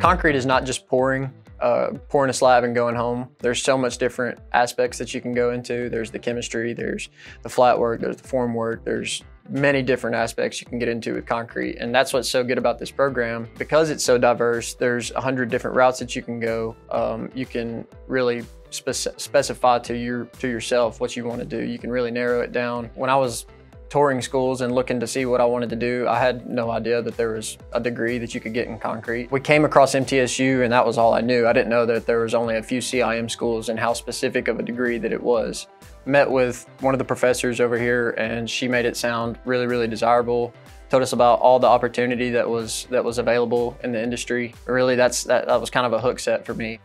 Concrete is not just pouring, uh, pouring a slab and going home. There's so much different aspects that you can go into. There's the chemistry, there's the flat work, there's the form work, there's many different aspects you can get into with concrete. And that's what's so good about this program. Because it's so diverse, there's a hundred different routes that you can go. Um, you can really spec specify to your to yourself what you want to do. You can really narrow it down. When I was touring schools and looking to see what I wanted to do, I had no idea that there was a degree that you could get in concrete. We came across MTSU and that was all I knew. I didn't know that there was only a few CIM schools and how specific of a degree that it was. Met with one of the professors over here and she made it sound really, really desirable. Told us about all the opportunity that was that was available in the industry. Really, that's that, that was kind of a hook set for me.